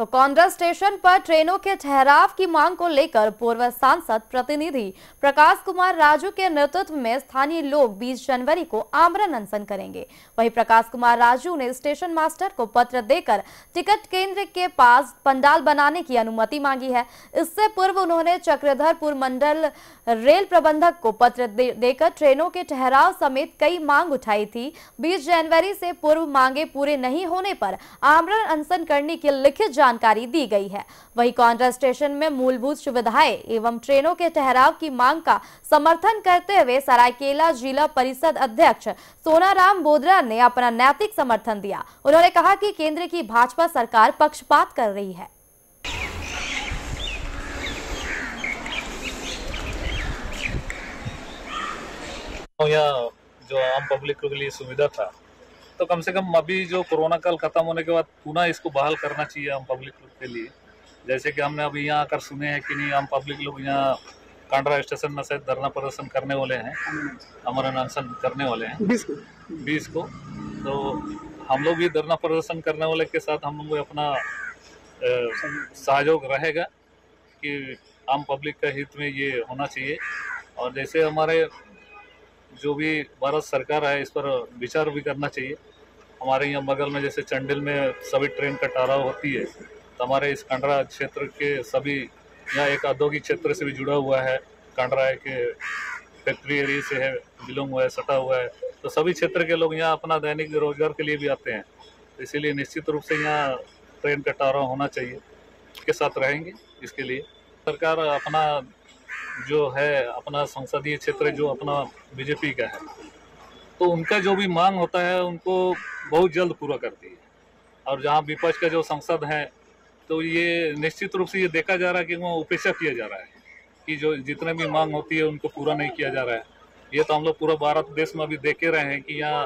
तो कांग्रेस स्टेशन पर ट्रेनों के ठहराव की मांग को लेकर पूर्व सांसद प्रतिनिधि प्रकाश कुमार राजू के नेतृत्व में स्थानीय लोग 20 जनवरी को आमरण अनशन करेंगे। वहीं प्रकाश कुमार राजू ने स्टेशन मास्टर को पत्र देकर टिकट केंद्र के पास पंडाल बनाने की अनुमति मांगी है। इससे पूर्व उन्होंने चक्रधरपुर मंडल रेल प्रबंधक को पत्र दे, देकर ट्रेनों के ठहराव समेत कई मांग उठाई थी। 20 जनवरी से पूर्व मांगे पूरे नहीं होने पर आमरण अनशन करने की लिखित जानकारी दी गई है। वहीं कांड्रा स्टेशन में मूलभूत सुविधाएँ एवं ट्रेनों के ठहराव की मांग का समर्थन करते हुए सरायकेला जिला परिषद अध्यक्ष सोनाराम बोदरा ने अपना नैतिक समर्थन दिया। उन्होंने कहा कि केंद्र की भाजपा सरकार पक्षपात कर रही है। जो आम पब्लिक के लिए सुविधा था तो कम से कम अभी जो कोरोना काल खत्म होने के बाद पुनः इसको बहाल करना चाहिए आम पब्लिक लोग के लिए। जैसे कि हमने अभी यहाँ आकर सुने हैं कि नहीं आम पब्लिक लोग यहाँ कांड्रा स्टेशन में शायद धरना प्रदर्शन करने वाले हैं। अमर अनशन करने वाले हैं। बीस को? बीस को। तो हम लोग भी धरना प्रदर्शन करने वाले के साथ हम लोग अपना सहयोग रहेगा कि आम पब्लिक का हित में ये होना चाहिए। और जैसे हमारे जो भी भारत सरकार है इस पर विचार भी करना चाहिए। हमारे यहाँ बगल में जैसे चंडिल में सभी ट्रेन का टाराव होती है तो हमारे इस कंडरा क्षेत्र के सभी, यहाँ एक औद्योगिक क्षेत्र से भी जुड़ा हुआ है, कांड्रा के फैक्ट्री एरिया से है, बिलोंग हुआ है, सटा हुआ है तो सभी क्षेत्र के लोग यहाँ अपना दैनिक रोज़गार के लिए भी आते हैं तो इसीलिए निश्चित रूप से यहाँ ट्रेन का टारा होना चाहिए, के साथ रहेंगे इसके लिए। सरकार अपना जो है, अपना संसदीय क्षेत्र जो अपना बीजेपी का है तो उनका जो भी मांग होता है, उनको बहुत जल्द पूरा करती है और जहाँ विपक्ष का जो संसद है तो ये निश्चित रूप से ये देखा जा रहा है कि वो उपेक्षा किया जा रहा है कि जो जितने भी मांग होती है, उनको पूरा नहीं किया जा रहा है। ये तो हम लोग पूरा भारत देश में अभी देखे रहे हैं कि यहाँ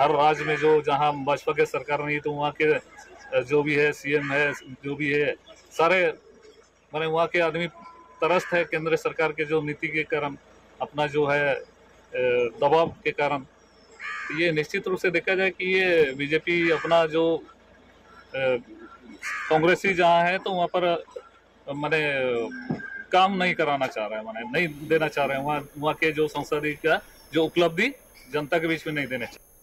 हर राज्य में जो जहाँ भाजपा की सरकार नहीं तो वहाँ के जो भी है, सीएम है, जो भी है, सारे, मैंने वहाँ के आदमी तरस्त है, केंद्र सरकार के जो नीति के कारण अपना जो है दबाव के कारण। ये निश्चित रूप से देखा जाए कि ये बीजेपी अपना जो कांग्रेसी जहाँ है तो वहाँ पर, मैंने, काम नहीं कराना चाह रहा है, मैंने, नहीं देना चाह रहे हैं। वहाँ वहाँ के जो संसदीय का जो उपलब्धि जनता के बीच में नहीं देना चाह